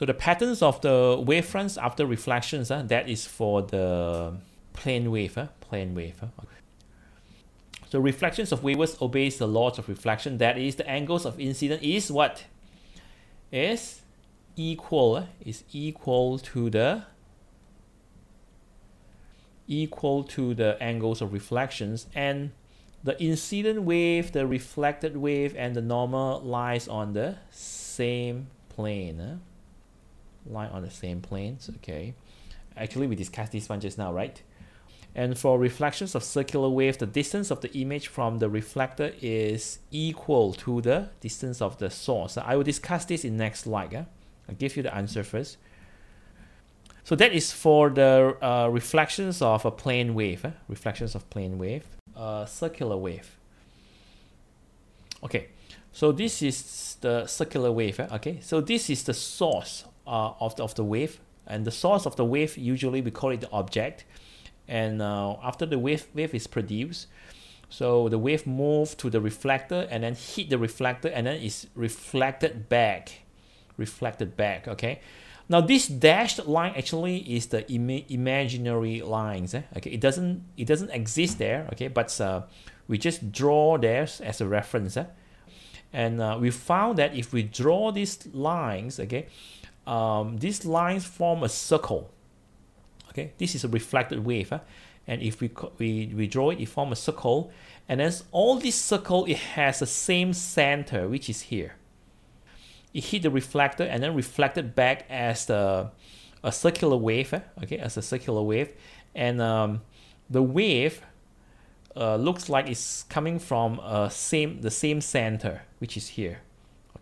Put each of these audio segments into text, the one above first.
So the patterns of the wavefronts after reflections, uh, that is for the plane wave, uh, plane wave. Uh. So reflections of waves obeys the laws of reflection. That is, the angles of incidence is what? Is equal, uh, is equal to the equal to the angles of reflections and the incident wave, the reflected wave, and the normal lies on the same plane. Uh lie on the same planes okay? Actually we discussed this one just now right? And for reflections of circular wave the distance of the image from the reflector is equal to the distance of the source. I will discuss this in next slide yeah? I'll give you the answer first. So that is for the uh, reflections of a plane wave eh? reflections of plane wave uh, circular wave. Okay. So this is the circular wave eh? okay. So this is the source uh, of, the, of the wave. And the source of the wave usually we call it the object. And uh, after the wave wave is produced so the wave move to the reflector and then hit the reflector and then is reflected back. Reflected back okay? Now this dashed line actually is the Im imaginary lines eh? okay it doesn't it doesn't exist there okay? But uh, we just draw there as a reference eh? and uh, we found that if we draw these lines okay um, these lines form a circle. Okay, this is a reflected wave. Huh? And if we, we, we draw it, it forms a circle. And as all this circle, it has the same center, which is here. It hit the reflector and then reflected back as the a circular wave, eh? okay, as a circular wave. And um, the wave uh, looks like it's coming from uh, same the same center, which is here.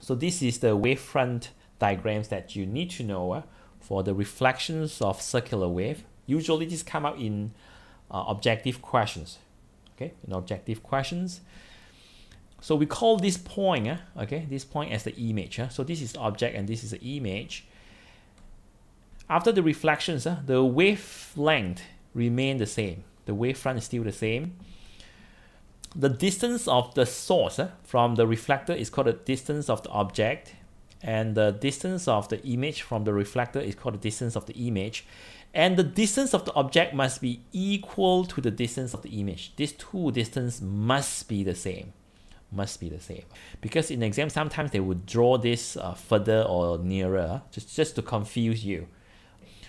So this is the wavefront diagrams that you need to know uh, for the reflections of circular wave. Usually these come out in uh, objective questions. Okay, in objective questions. So we call this point, uh, okay, this point as the image. Uh. So this is object and this is the image. After the reflections, uh, the wavelength remain the same. The wavefront is still the same. The distance of the source uh, from the reflector is called the distance of the object and the distance of the image from the reflector is called the distance of the image. And the distance of the object must be equal to the distance of the image. These two distance must be the same. Must be the same. Because in exam sometimes they would draw this uh, further or nearer just just to confuse you.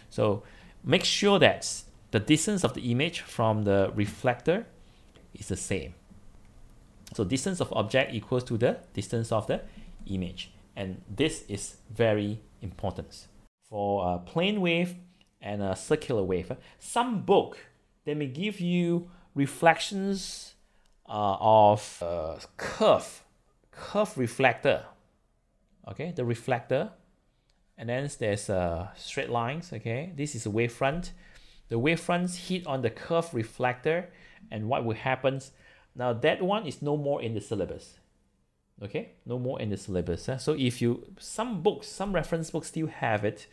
So make sure that the distance of the image from the reflector is the same. So distance of object equals to the distance of the image and this is very important for a plane wave and a circular wave. Some book they may give you reflections uh, of uh, curve curve reflector. Okay, the reflector, and then there's uh, straight lines. Okay, this is a wavefront. The wavefronts hit on the curve reflector, and what will happen? Now that one is no more in the syllabus okay no more in the syllabus eh? so if you some books some reference books still have it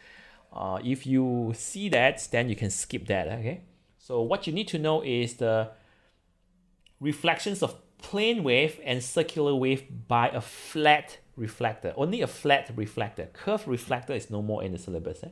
uh, if you see that then you can skip that okay so what you need to know is the reflections of plane wave and circular wave by a flat reflector only a flat reflector curved reflector is no more in the syllabus eh?